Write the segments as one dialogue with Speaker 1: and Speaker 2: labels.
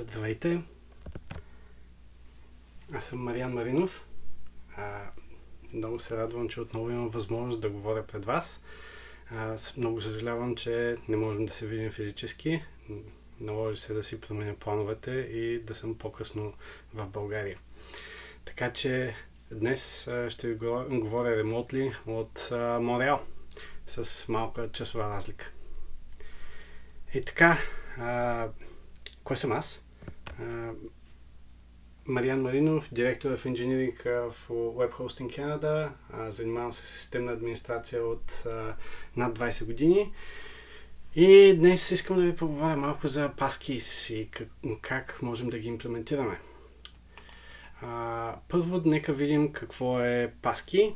Speaker 1: Здравейте! Аз съм Мариан Маринов. А, много се радвам, че отново имам възможност да говоря пред вас. Аз много съжалявам, че не можем да се видим физически. Наложи се да си променя плановете и да съм по-късно в България. Така че днес ще говоря ремонтли от Монреал с малка часова разлика. И така, а, кой съм аз? Мариан Маринов, директор в инжиниринг в Web Hosting Canada. Занимавам се с системна администрация от над 20 години. И днес искам да ви поговоря малко за Passkeys и как, как можем да ги имплементираме. А, първо, нека видим какво е Passkey.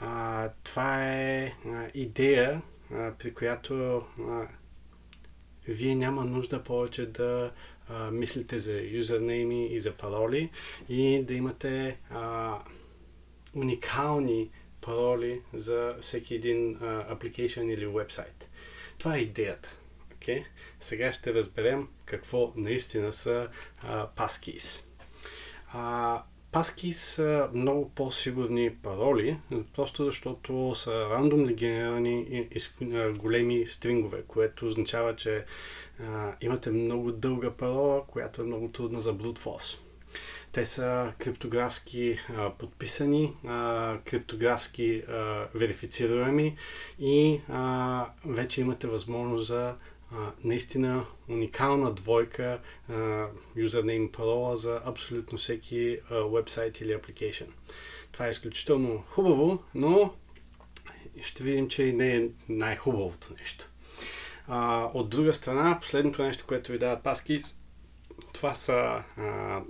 Speaker 1: А, това е а, идея, а, при която а, вие няма нужда повече да а, мислите за юзернейми и за пароли и да имате а, уникални пароли за всеки един апликейшн или вебсайт. Това е идеята. Okay? Сега ще разберем какво наистина са а, passkeys. А, Паски са много по-сигурни пароли, просто защото са рандомно генерирани големи стрингове, което означава, че а, имате много дълга парола, която е много трудна за brute force. Те са криптографски а, подписани, а, криптографски а, верифицируеми и а, вече имате възможност за наистина уникална двойка юзернейм парола за абсолютно всеки вебсайт или апликейшн. Това е изключително хубаво, но ще видим, че не е най-хубавото нещо. А, от друга страна, последното нещо, което ви дават паски, това са а,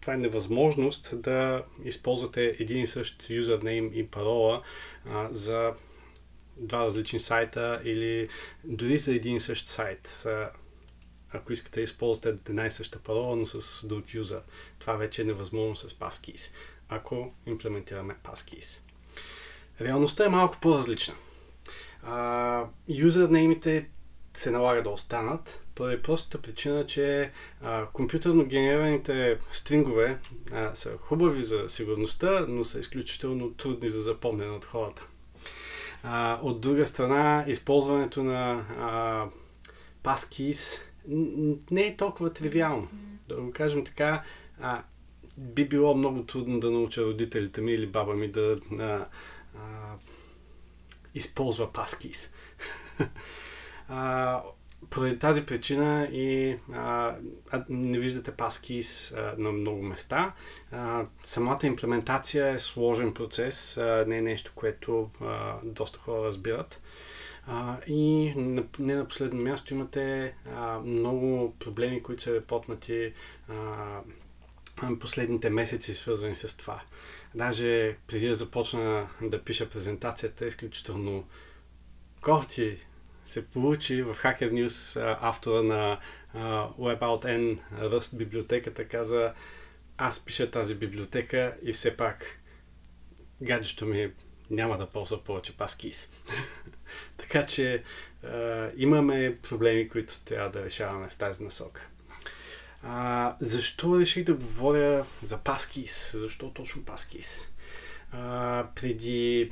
Speaker 1: това е невъзможност да използвате един и същ юзернейм и парола а, за два различни сайта или дори за един и същ сайт. Ако искате да използвате една и съща парола, но с друг юзер. Това вече е невъзможно с Passkeys, ако имплементираме Passkeys. Реалността е малко по-различна. юзернеймите се налага да останат, поради простата причина, че а, компютърно генерираните стрингове а, са хубави за сигурността, но са изключително трудни за запомнене от хората. А, от друга страна, използването на а, passkeys не е толкова тривиално. Да го кажем така, а, би било много трудно да науча родителите ми или баба ми да а, а, използва а, поради тази причина и а, не виждате Passkeys а, на много места. А, самата имплементация е сложен процес, а, не е нещо, което а, доста хора разбират. А, и на, не на последно място имате а, много проблеми, които са репортнати а, последните месеци, свързани с това. Даже преди да започна да пиша презентацията, изключително кофти се получи в Hacker News автора на WebAuthn N Rust библиотеката каза аз пиша тази библиотека и все пак гаджето ми няма да ползва повече Passkeys. така че а, имаме проблеми, които трябва да решаваме в тази насока. А, защо реших да говоря за Passkeys? Защо точно Passkeys? А, преди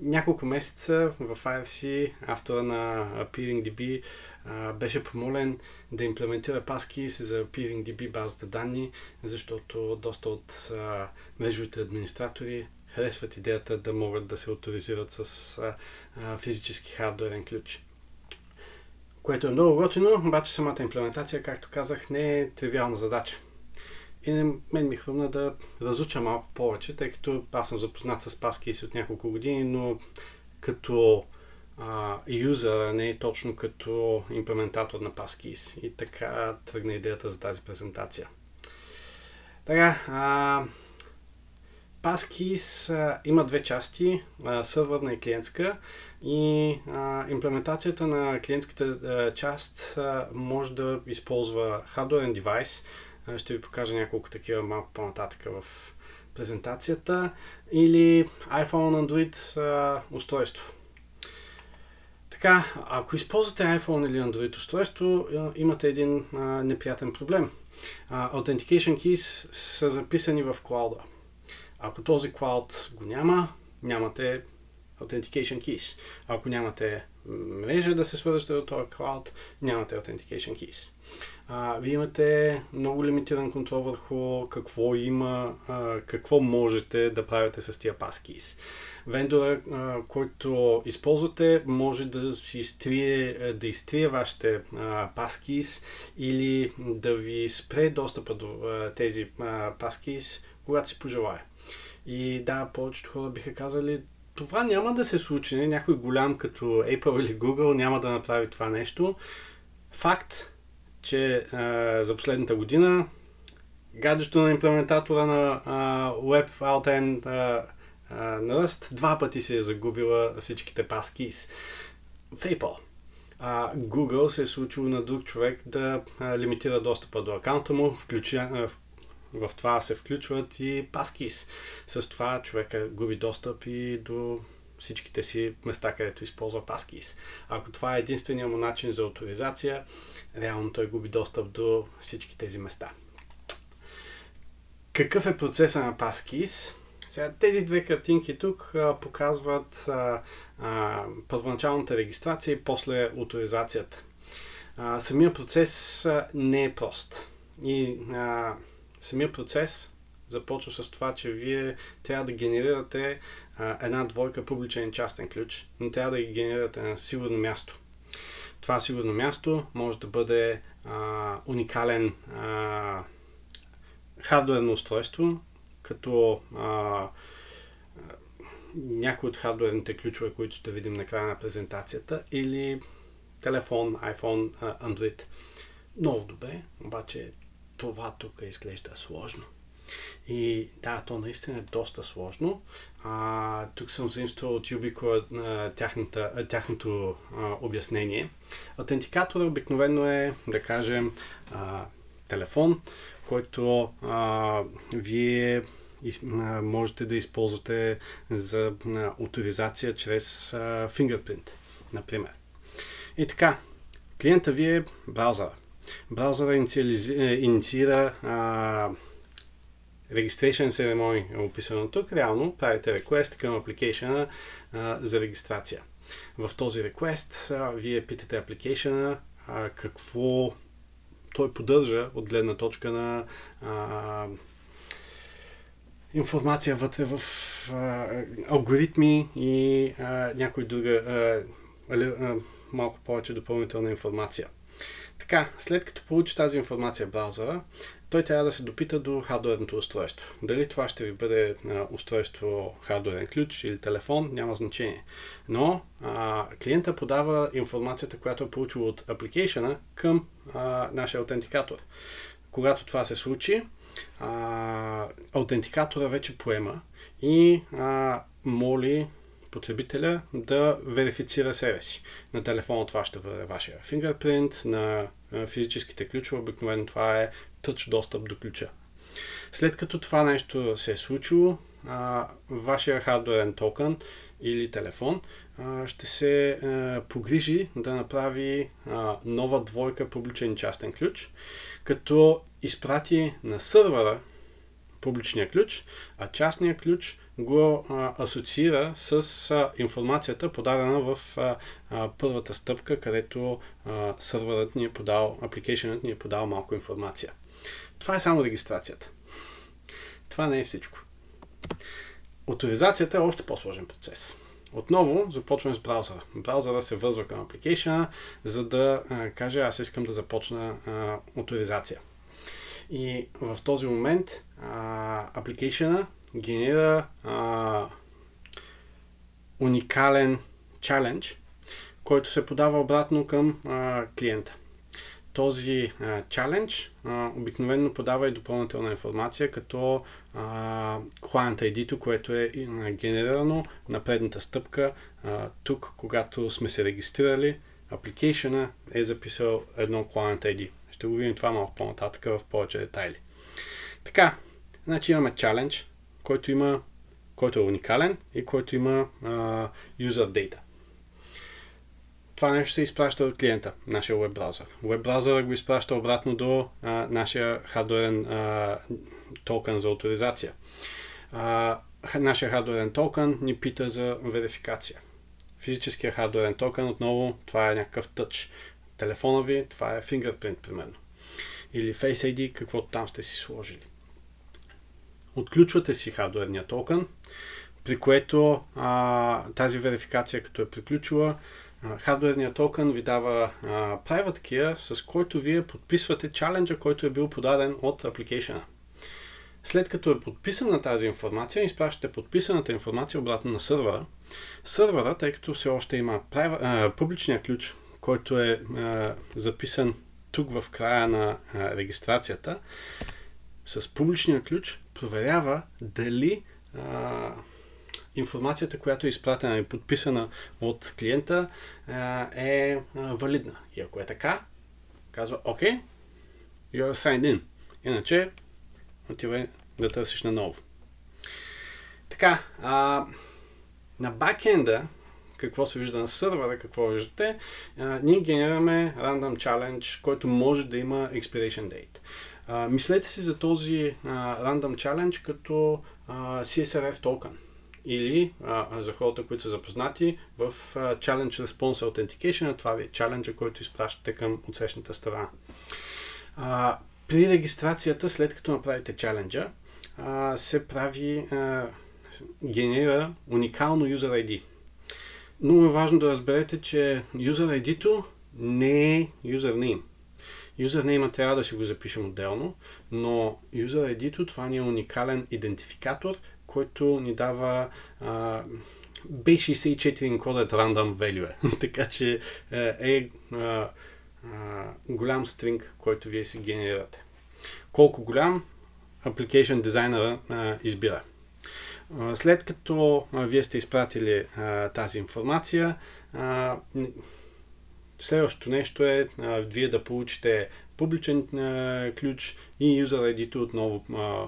Speaker 1: няколко месеца в IRC автора на PeeringDB беше помолен да имплементира Passkeys за PeeringDB базата данни, защото доста от мрежовите администратори харесват идеята да могат да се авторизират с физически хардуерен ключ. Което е много готино, обаче самата имплементация, както казах, не е тривиална задача. И мен ми хрумна да разуча малко повече, тъй като аз съм запознат с Passkeys от няколко години, но като а, юзър, а не точно като имплементатор на Passkeys. И така тръгна идеята за тази презентация. Така, а, Passkeys а, има две части, а, сървърна и клиентска. И а, имплементацията на клиентската а, част а, може да използва хардуерен девайс, ще ви покажа няколко такива малко по-нататък в презентацията. Или iPhone Android устройство. Така, ако използвате iPhone или Android устройство, имате един неприятен проблем. Authentication Keys са записани в клауда. Ако този клауд го няма, нямате Authentication Keys. Ако нямате мрежа да се свържете до този клауд, нямате Authentication Keys. А, вие имате много лимитиран контрол върху какво има, а, какво можете да правите с тия passkeys. Вендора, а, който използвате, може да си изтрие, да изтрие вашите а, passkeys или да ви спре достъпа до а, тези а, passkeys, когато си пожелая. И да, повечето хора биха казали, това няма да се случи. Някой голям като Apple или Google няма да направи това нещо. Факт, че а, за последната година гаджето на имплементатора на а, WebAuthn а, на Rust два пъти се е загубила всичките passkeys. В Apple. А, Google се е случило на друг човек да а, лимитира достъпа до акаунта му, а, в, това се включват и passkeys. С това човека губи достъп и до всичките си места, където използва passkeys. Ако това е единствения му начин за авторизация, реално той губи достъп до всички тези места. Какъв е процеса на passkeys? Сега, тези две картинки тук а, показват а, а, първоначалната регистрация и после авторизацията. А, самия процес а, не е прост. И а, самия процес започва с това, че вие трябва да генерирате а, една двойка публичен и частен ключ, но трябва да ги генерирате на сигурно място. Това сигурно място може да бъде а, уникален а, хардуерно устройство, като а, някои от хардуерните ключове, които ще видим на края на презентацията, или телефон, iPhone, Android. Много добре, обаче това тук изглежда сложно. И да, то наистина е доста сложно. А, тук съм взаимствал от тяхната, тяхното а, обяснение. Аутентикатора обикновено е, да кажем, а, телефон, който а, вие можете да използвате за а, авторизация чрез а, Fingerprint, например. И така, клиента ви е браузъра. Браузъра инициира а, Registration Ceremony е описано тук. Реално правите request към application за регистрация. В този request а, вие питате application какво той поддържа от гледна точка на а, информация вътре в а, алгоритми и а, някой друга а, малко повече допълнителна информация. Така, след като получи тази информация в браузъра, той трябва да се допита до хардуерното устройство. Дали това ще ви бъде устройство хардуерен ключ или телефон, няма значение. Но а, клиента подава информацията, която е получил от апликейшена към а, нашия аутентикатор. Когато това се случи, а, аутентикатора вече поема и а, моли потребителя да верифицира себе си. На телефона това ще бъде вашия фингърпринт, на физическите ключове обикновено това е тъч достъп до ключа. След като това нещо се е случило, вашия хардуерен токен или телефон ще се погрижи да направи нова двойка публичен частен ключ, като изпрати на сървъра публичния ключ, а частния ключ го а, асоциира с а, информацията подадена в а, а, първата стъпка, където а, сървърът ни е подал, апликейшенът ни е подал малко информация. Това е само регистрацията. Това не е всичко. Авторизацията е още по-сложен процес. Отново започваме с браузъра. Браузъра се вързва към апликейшена, за да а, каже аз искам да започна а, авторизация. И в този момент апликейшена генерира а, уникален чалендж, който се подава обратно към а, клиента. Този чалендж обикновено подава и допълнителна информация, като а, client ID, което е генерирано на предната стъпка. А, тук, когато сме се регистрирали, апликейшена е записал едно client ID. Ще го видим това малко по-нататък в повече детайли. Така, значи имаме challenge, който, има, който е уникален и който има а, user data. това нещо се изпраща от клиента, нашия веб браузър. Веб браузъра го изпраща обратно до а, нашия хардуерен токен за авторизация. А, нашия хардуерен токен ни пита за верификация. Физическия хардуерен токен, отново, това е някакъв тъч. Телефона ви, това е fingerprint, примерно. Или Face ID, каквото там сте си сложили. Отключвате си хардуерния токен, при което а, тази верификация, като е приключила, хардуерният токен ви дава а, private key, с който вие подписвате чаленджа, който е бил подаден от апликейшена. След като е подписана тази информация, изпращате подписаната информация обратно на сървъра. Сървъра, тъй като все още има прав... а, публичния ключ, който е а, записан тук в края на а, регистрацията, с публичния ключ проверява дали а, информацията, която е изпратена и подписана от клиента е валидна. И ако е така, казва OK, you're signed in. Иначе отивай да търсиш наново. Така, а, на бакенда, какво се вижда на сървъра, какво виждате, а, ние генерираме random challenge, който може да има expiration date. Мислете си за този а, random challenge като а, CSRF токен или а, за хората, които са запознати, в а, Challenge Response Authentication, това ви е чаленджа, който изпращате към отсрещната страна. А, при регистрацията, след като направите чаленджа, се прави, а, генерира уникално User ID. Много е важно да разберете, че User ID-то не е username. Username трябва да си го запишем отделно, но User ID-то това ни е уникален идентификатор, който ни дава а, B64 encoded random value. така че е, е а, а, голям стринг, който вие си генерирате. Колко голям, application дизайнера избира. След като а, вие сте изпратили а, тази информация, а, следващото нещо е а, вие да получите публичен а, ключ и user ID отново а,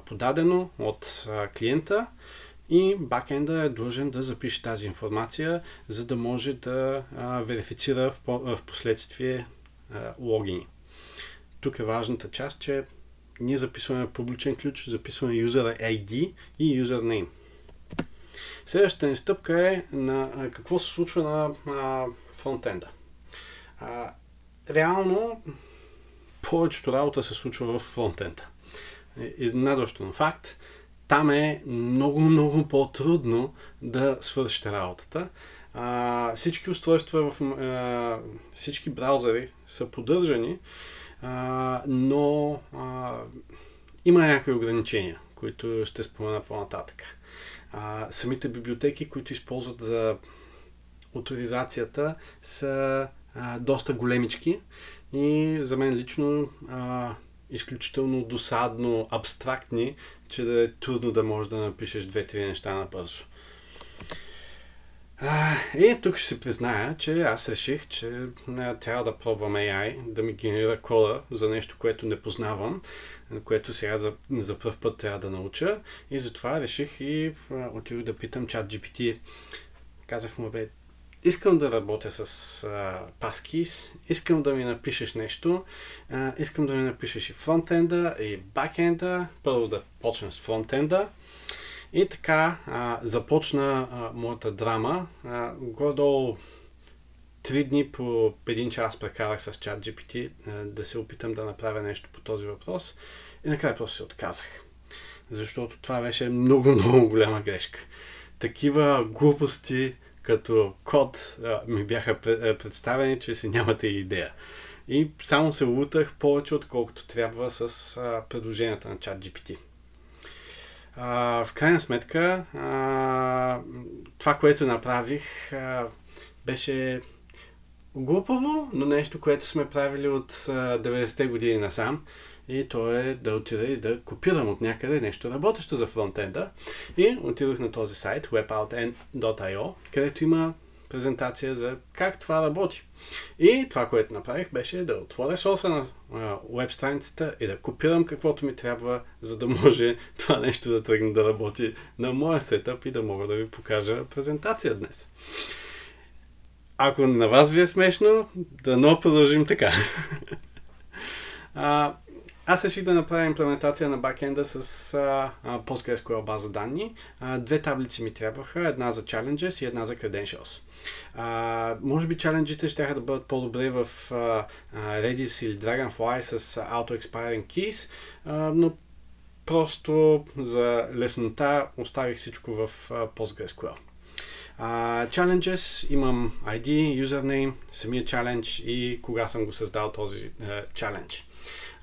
Speaker 1: подадено от клиента и бакенда е длъжен да запише тази информация, за да може да верифицира в, последствие логини. Тук е важната част, че ние записваме публичен ключ, записваме user ID и username. Следващата ни стъпка е на какво се случва на, на фронтенда. А, реално повечето работа се случва в фронтенда изненадващо на факт, там е много, много по-трудно да свършите работата. А, всички устройства в а, всички браузъри са поддържани, а, но а, има някакви ограничения, които ще спомена по-нататък. А, самите библиотеки, които използват за авторизацията, са а, доста големички и за мен лично а, изключително досадно абстрактни, че да е трудно да можеш да напишеш две-три неща набързо. и тук ще се призная, че аз реших, че трябва да пробвам AI да ми генерира кода за нещо, което не познавам, което сега за, за първ път трябва да науча. И затова реших и отидох да питам чат GPT. Казах му, бе, искам да работя с а, Passkis, искам да ми напишеш нещо, а, искам да ми напишеш и фронтенда, и бакенда, първо да почнем с фронтенда. И така а, започна а, моята драма. А, горе-долу три дни по един час прекарах с чат GPT а, да се опитам да направя нещо по този въпрос и накрая просто се отказах. Защото това беше много, много голяма грешка. Такива глупости като код ми бяха представени, че си нямате идея. И само се лутах повече, отколкото трябва с предложенията на чат GPT. в крайна сметка, това, което направих, беше глупаво, но нещо, което сме правили от 90-те години насам. И то е да отида и да копирам от някъде нещо работещо за фронтенда. И отидох на този сайт weboutend.io, където има презентация за как това работи. И това, което направих, беше да отворя сорса на веб страницата и да копирам каквото ми трябва, за да може това нещо да тръгне да работи на моя сетъп и да мога да ви покажа презентация днес. ако на вас ви е смешно, да но продължим така. а, аз реших да направя имплементация на бакенда с а, PostgreSQL база данни. А, две таблици ми трябваха, една за challenges и една за credentials. А, може би чаленджите ще да бъдат по-добре в а, Redis или Dragonfly с auto-expiring keys, а, но просто за леснота оставих всичко в PostgreSQL. Uh, challenges имам ID, username, самия challenge и кога съм го създал този uh, challenge.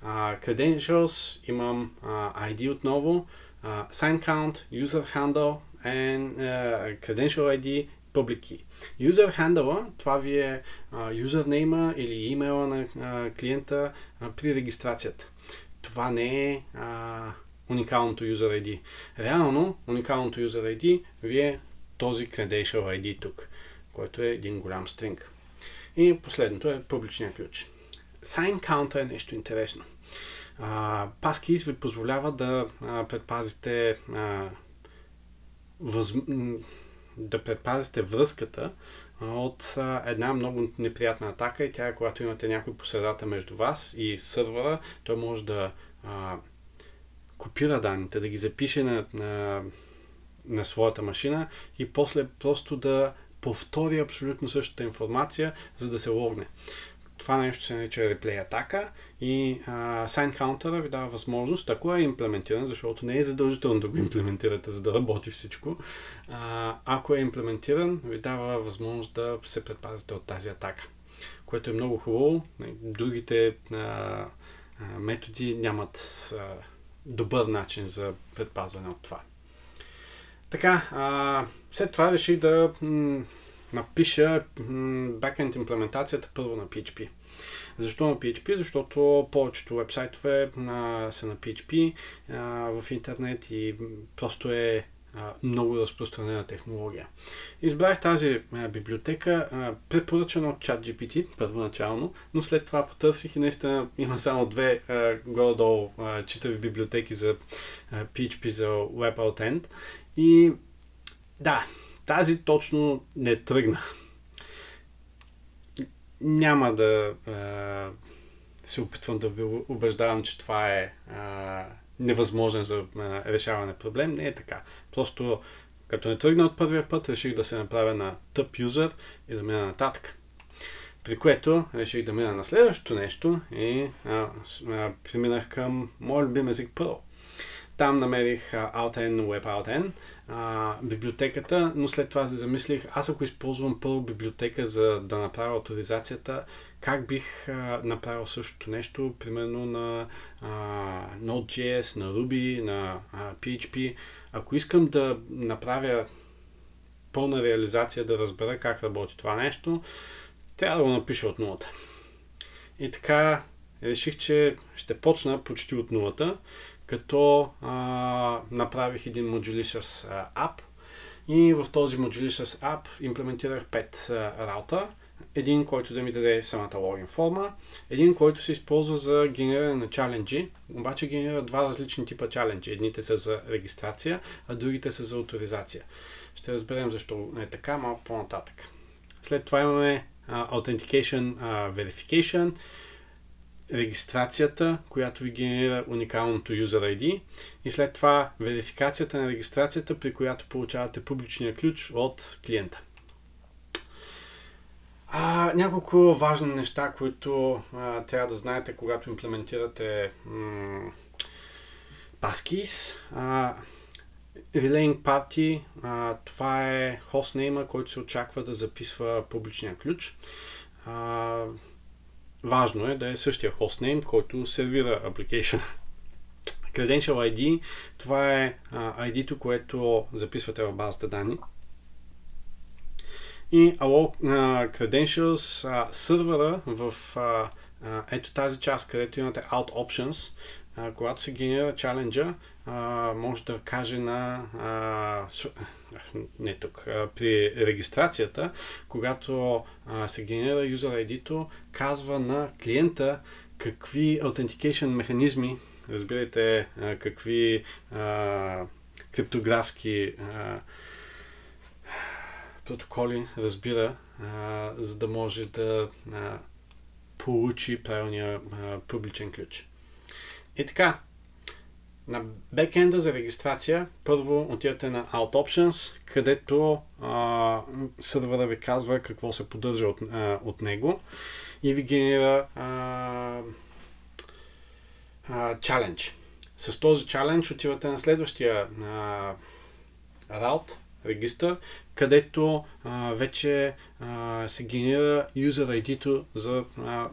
Speaker 1: Uh, credentials имам uh, ID отново, uh, sign count, user handle and uh, credential ID, public key. User handle, това ви е uh, username или имейла на uh, клиента uh, при регистрацията. Това не е uh, уникалното user ID. Реално, уникалното user ID ви е този credential ID тук, който е един голям стринг. И последното е публичния ключ. Sign count е нещо интересно. Passkeys ви позволява да предпазите въз... да предпазите връзката от една много неприятна атака и тя е когато имате някой по средата между вас и сървъра, той може да uh, копира данните, да ги запише на, на на своята машина и после просто да повтори абсолютно същата информация, за да се логне. Това нещо се нарича реплей атака и а, sign counter ви дава възможност, ако е имплементиран, защото не е задължително да го имплементирате, за да работи всичко, а, ако е имплементиран, ви дава възможност да се предпазите от тази атака, което е много хубаво. Другите а, методи нямат а, добър начин за предпазване от това. Така, а, след това реших да м- напиша бекенд имплементацията първо на PHP. Защо на PHP? Защото повечето вебсайтове са на PHP а, в интернет и просто е а, много разпространена технология. Избрах тази а, библиотека, а, препоръчана от ChatGPT първоначално, но след това потърсих и наистина има само две горе-долу читави библиотеки за PHP за WebAuthent и да, тази точно не тръгна. Няма да е, се опитвам да ви убеждавам, че това е, е невъзможен за е, решаване проблем. Не е така. Просто като не тръгна от първия път, реших да се направя на тъп юзър и да мина нататък. При което реших да мина на следващото нещо и а, а, преминах към моят любим език Perl. Там намерих Alten, WebAuthn, библиотеката, но след това се замислих, аз ако използвам първо библиотека за да направя авторизацията, как бих а, направил същото нещо, примерно на а, Node.js, на Ruby, на а, PHP. Ако искам да направя пълна реализация, да разбера как работи това нещо, трябва да го напиша от нулата. И така реших, че ще почна почти от нулата като а, направих един Modulicious ап и в този Modulicious ап имплементирах 5 а, раута. Един, който да ми даде самата логин форма, един, който се използва за генериране на чаленджи, обаче генерира два различни типа чаленджи. Едните са за регистрация, а другите са за авторизация. Ще разберем защо е така малко по-нататък. След това имаме uh, Authentication uh, Verification, регистрацията, която ви генерира уникалното User ID и след това верификацията на регистрацията, при която получавате публичния ключ от клиента. А, няколко важни неща, които а, трябва да знаете, когато имплементирате м- Passkeys. А, Relaying Party, а, това е хостнейма, който се очаква да записва публичния ключ. А, важно е да е същия хостнейм, който сервира application. Credential ID, това е ID-то, което записвате в базата данни. И Allow Credentials, сървъра в ето тази част, където имате Out Options, когато се генерира чаленджа, може да каже на не тук, при регистрацията, когато се генерира user ID-то, казва на клиента какви authentication механизми, разбирайте какви а, криптографски а, протоколи разбира, а, за да може да а, получи правилния а, публичен ключ. И така, на бекенда за регистрация първо отивате на Out Options, където а, сървъра ви казва какво се поддържа от, а, от него и ви генерира а, challenge. С този challenge отивате на следващия а, route, регистър, където а, вече а, се генерира user ID-то за а,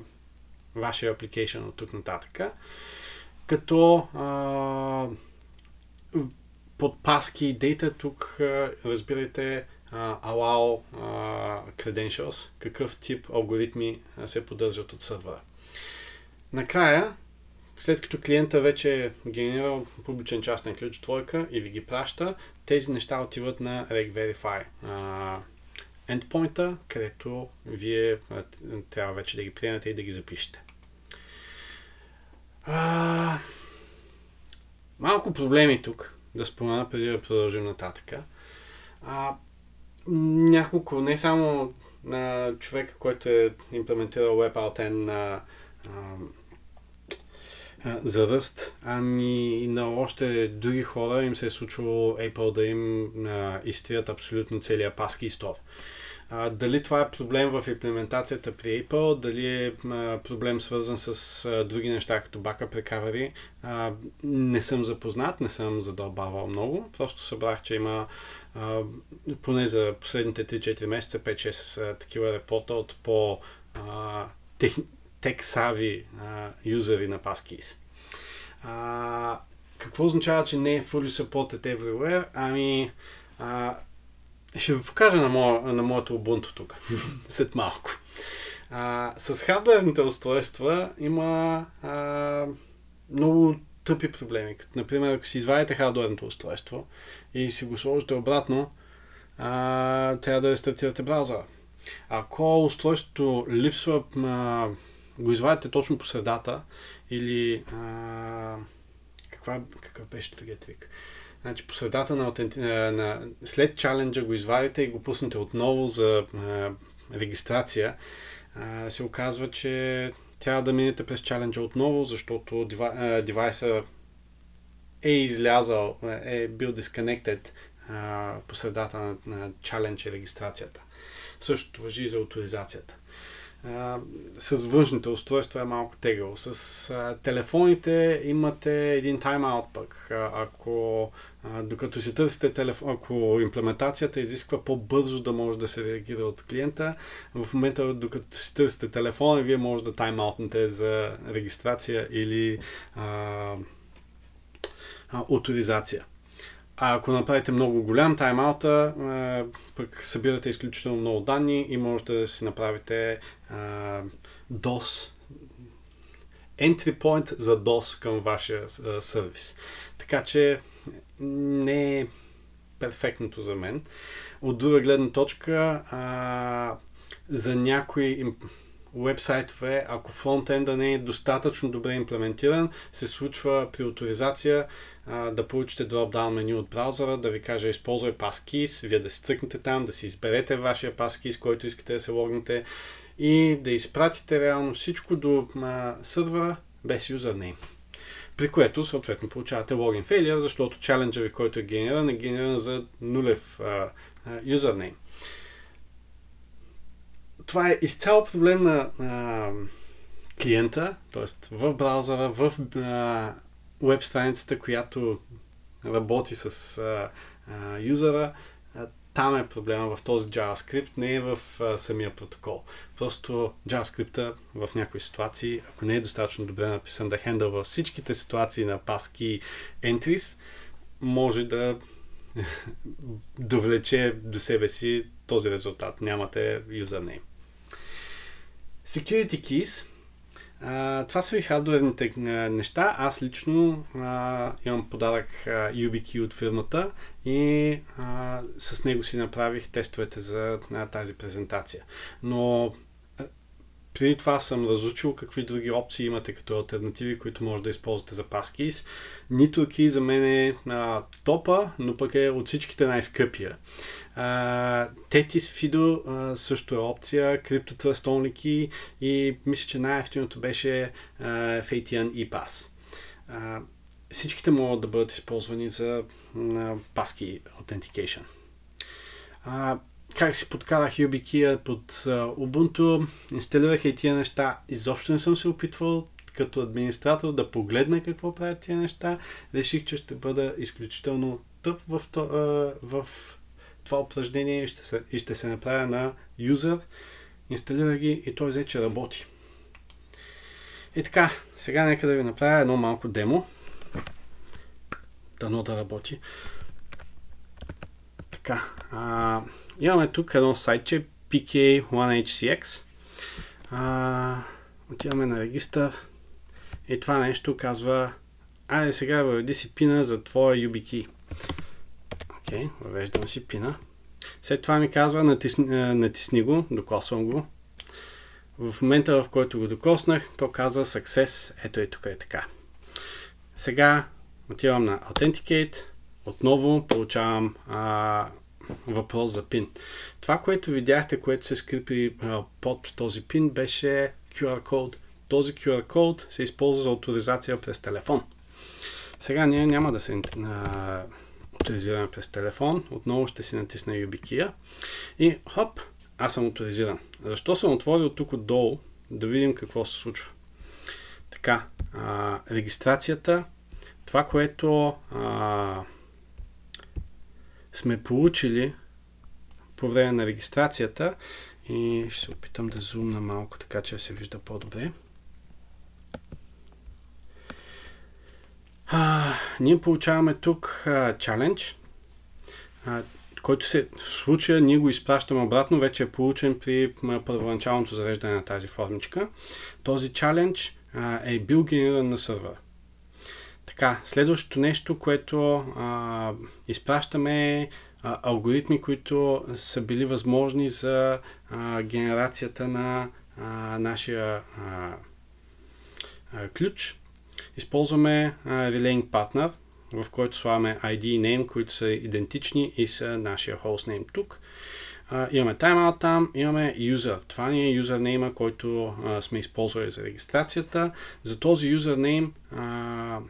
Speaker 1: вашия application от тук нататък. Като а, под паски data тук а, разбирайте а, allow а, credentials, какъв тип алгоритми се поддържат от сървъра. Накрая, след като клиента вече е генерирал публичен частен ключ двойка и ви ги праща, тези неща отиват на RegVerify endpoint където вие трябва вече да ги приемете и да ги запишете. А, малко проблеми тук да спомена преди да продължим нататък. А, няколко, не само на човека, който е имплементирал WebAuthn на за ръст, ами на още други хора им се е случило Apple да им а, изтрият абсолютно целият паски стор. А, дали това е проблем в имплементацията при Apple, дали е а, проблем свързан с а, други неща, като Backup Recovery, а, не съм запознат, не съм задълбавал много. Просто събрах, че има а, поне за последните 3-4 месеца 5-6 такива репорта от по а, тех, юзери на Passkeys. А, какво означава, че не е fully supported everywhere? Ами, а, ще ви покажа на, моя, на моето Ubuntu тук, след малко. А, с хардверните устройства има а, много тъпи проблеми. Като, например, ако си извадите хардверното устройство и си го сложите обратно, а, трябва да рестартирате браузъра. Ако устройството липсва а, го извадите точно по средата или а, каква, какъв беше другия трик? Значи по средата на, аутенти... на след чаленджа го извадите и го пуснете отново за а, регистрация, а, се оказва, че трябва да минете през чаленджа отново, защото дива... девайса е излязал, е бил disconnected а, по средата на, на чалендж и регистрацията. Същото въжи и за авторизацията с външните устройства е малко тегаво. С а, телефоните имате един тайм-аут пък. А, ако а, докато си търсите телефон, ако имплементацията изисква по-бързо да може да се реагира от клиента, в момента докато си търсите телефона, вие може да тайм-аутнете за регистрация или а, а, авторизация. А ако направите много голям таймаута, пък събирате изключително много данни и можете да си направите DOS, entry point за DOS към вашия сервис. Така че не е перфектното за мен. От друга гледна точка, за някои вебсайтове, ако фронтенда не е достатъчно добре имплементиран, се случва при авторизация да получите дропдаун меню от браузъра, да ви каже използвай passkey, вие да си цъкнете там, да си изберете вашия passkey, с който искате да се логнете и да изпратите реално всичко до а, сървъра без юзернейм. При което съответно получавате логин фейлия, защото чаленджа ви, който е генериран, е генериран за нулев юзернейм това е изцяло проблем на а, клиента, т.е. в браузъра, в а, веб страницата, която работи с а, а, юзера, а, там е проблема в този JavaScript, не е в а, самия протокол. Просто JavaScript в някои ситуации, ако не е достатъчно добре написан да хендълва всичките ситуации на паски entries, може да довлече до себе си този резултат. Нямате юзернейм. Security Keys. А, това са и хардуерните неща. Аз лично а, имам подарък а, YubiKey от фирмата и а, с него си направих тестовете за а, тази презентация. Но преди това съм разучил какви други опции имате като альтернативи, които може да използвате за Passkey. NitroKey за мен е а, топа, но пък е от всичките най-скъпия. А, Tetis Fido а, също е опция, CryptoTrust Only Key и мисля, че най-ефтиното беше а, FATN ePass. А, всичките могат да бъдат използвани за а, Passkey Authentication. А, как си подкарах YubiKey под Ubuntu, инсталирах и тия неща. Изобщо не съм се опитвал като администратор да погледна какво правят тия неща. Реших, че ще бъда изключително тъп в, то, в това упражнение и ще, се, и ще се направя на юзър. Инсталирах ги и той взе, че работи. И така, сега нека да ви направя едно малко демо. Дано да работи. Така, а, имаме тук едно сайтче PK1HCX. А, отиваме на регистър и това нещо казва Айде сега въведи си пина за твоя YubiKey. Окей, okay, въвеждам си пина. След това ми казва натисни, натисни го, докосвам го. В момента в който го докоснах, то каза Success. Ето е тук е така. Сега отивам на Authenticate. Отново получавам а, въпрос за пин. Това, което видяхте, което се скрипи под този пин, беше QR код. Този QR код се използва за авторизация през телефон. Сега ние няма да се авторизираме през телефон. Отново ще си натисна YubiKey и хоп, аз съм авторизиран. Защо съм отворил тук отдолу? Да видим какво се случва. Така, регистрацията, това, което сме получили по време на регистрацията и ще се опитам да зумна малко, така че се вижда по-добре. А, ние получаваме тук чалендж, който се в случая ние го изпращаме обратно, вече е получен при първоначалното зареждане на тази формичка. Този чалендж е бил генериран на сървъра. Така, следващото нещо, което а, изпращаме е алгоритми, които са били възможни за а, генерацията на а, нашия а, а, ключ. Използваме а, Relaying Partner, в който слагаме ID и name, които са идентични и са нашия hostname тук. Uh, имаме timeout там, имаме user. Това ни е username, който uh, сме използвали за регистрацията. За този uh,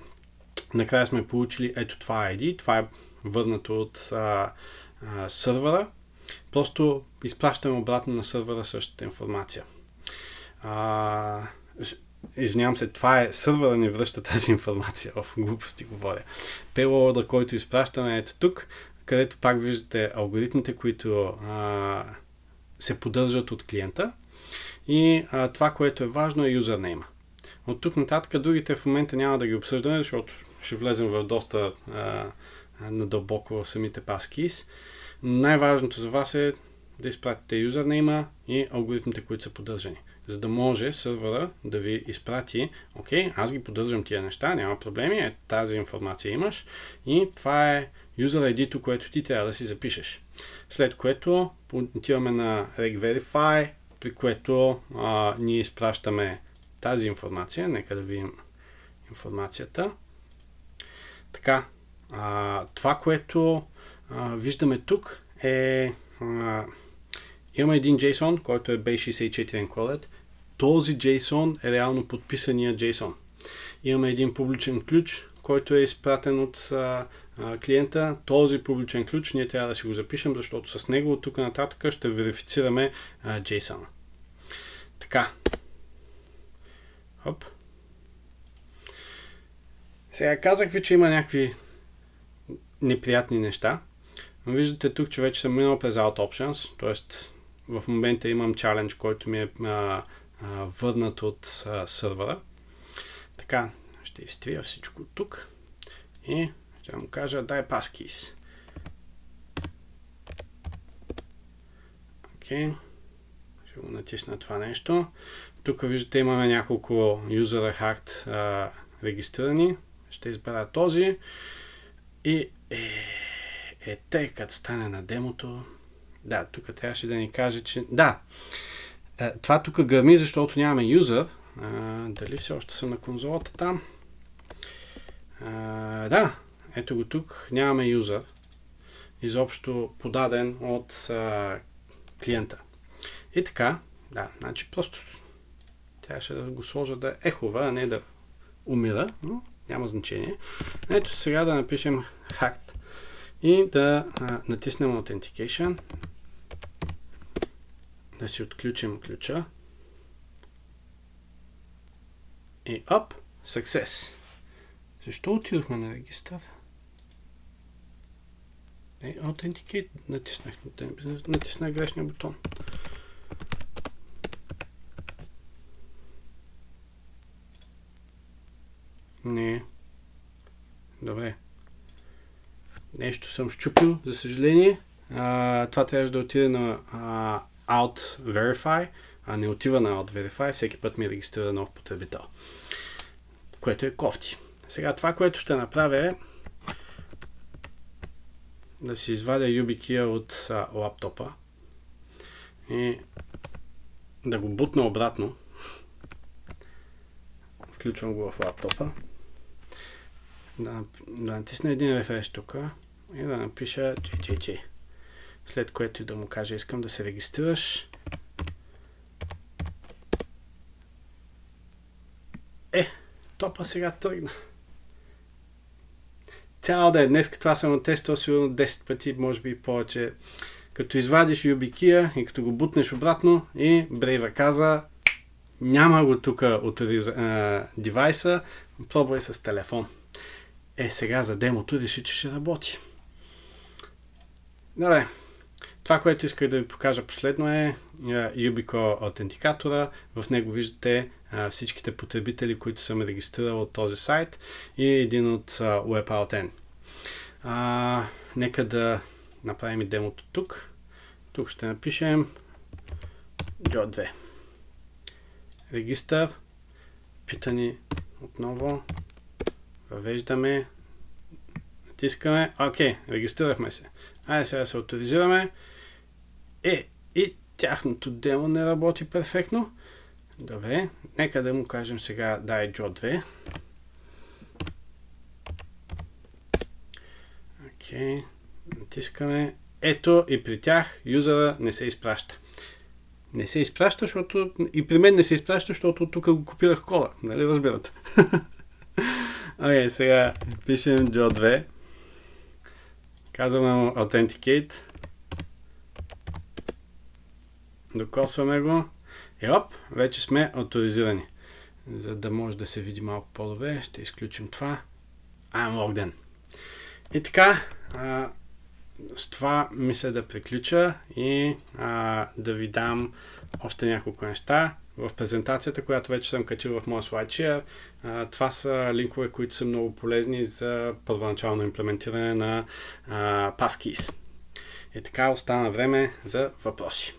Speaker 1: накрая сме получили ето това ID, това е върнато от а, а, сървъра. Просто изпращаме обратно на сървъра същата информация. А, извинявам се, това е сървъра ни връща тази информация, в глупости говоря. Payload, който изпращаме ето тук, където пак виждате алгоритмите, които а, се поддържат от клиента. И а, това, което е важно е юзернейма. От тук нататък другите в момента няма да ги обсъждаме, защото ще влезем в доста а, надълбоко в самите паскис. Най-важното за вас е да изпратите юзернейма и алгоритмите, които са поддържани. За да може сървъра да ви изпрати, окей, аз ги поддържам тия неща, няма проблеми, е, тази информация имаш и това е user ID, което ти трябва да си запишеш. След което отиваме на regverify, при което а, ние изпращаме тази информация. Нека да видим информацията. Така, а, това, което а, виждаме тук е а, има един JSON, който е B64 encoded. Този JSON е реално подписания JSON. Имаме един публичен ключ, който е изпратен от а, а, клиента. Този публичен ключ ние трябва да си го запишем, защото с него от тук нататък ще верифицираме JSON. Така. Хоп. Сега казах ви, че има някакви неприятни неща. Но виждате тук, че вече съм минал през Out Options, т.е. в момента имам чалендж, който ми е а, а, върнат от а, сървъра. Така, ще изтрия всичко тук и ще му кажа дай passkeys. Окей. Okay. Ще го натисна това нещо. Тук виждате имаме няколко юзера а, регистрирани. Ще избера този. И е, е тъй като стане на демото. Да, тук трябваше да ни каже, че... Да, Е, това тук гърми, защото нямаме юзър. дали все още съм на конзолата там? А, да, ето го тук. Нямаме юзър. Изобщо подаден от а, клиента. И така, да, значи просто трябваше да го сложа да ехова, а не да умира, но няма значение. Ето сега да напишем hacked и да а, натиснем Authentication, да си отключим ключа и оп, Success. Защо отидохме на регистър? Не, Authenticate натиснах, натиснах грешния бутон. Не. Добре. Нещо съм щупил, за съжаление. А, това трябваше да отиде на а, Out Verify, а не отива на Out Verify. Всеки път ми регистрира нов потребител. Което е кофти. Сега това, което ще направя е да си извадя YubiKey от а, лаптопа и да го бутна обратно. Включвам го в лаптопа да, да натисна един рефреш тук и да напиша JJJ. След което и да му кажа искам да се регистрираш. Е, топа сега тръгна. Цял ден. Днес това съм тествал сигурно 10 пъти, може би повече. Като извадиш YubiKey и като го бутнеш обратно и Брейва каза няма го тук от девайса, пробвай с телефон. Е, сега за демото реши, че ще работи. Добре. Това, което исках да ви покажа последно е Yubico аутентикатора. В него виждате всичките потребители, които съм регистрирал от този сайт и един от WebAuthn. А, нека да направим и демото тук. Тук ще напишем JO2. Регистър. Питани отново Въвеждаме. Натискаме. Окей, регистрирахме се. Айде сега се авторизираме. Е, и тяхното демо не работи перфектно. Добре, нека да му кажем сега дай Джо 2. Окей, натискаме. Ето и при тях юзера не се изпраща. Не се изпраща, защото и при мен не се изпраща, защото тук го копирах кола. Нали разбирате? Окей, okay, сега пишем Joe 2. Казваме му Authenticate. Докосваме го. И оп, вече сме авторизирани. За да може да се види малко по-добре, ще изключим това. I'm logged in. И така, а, с това мисля да приключа и а, да ви дам още няколко неща в презентацията, която вече съм качил в моя SlideShare. Това са линкове, които са много полезни за първоначално имплементиране на Passkeys. И така остана време за въпроси.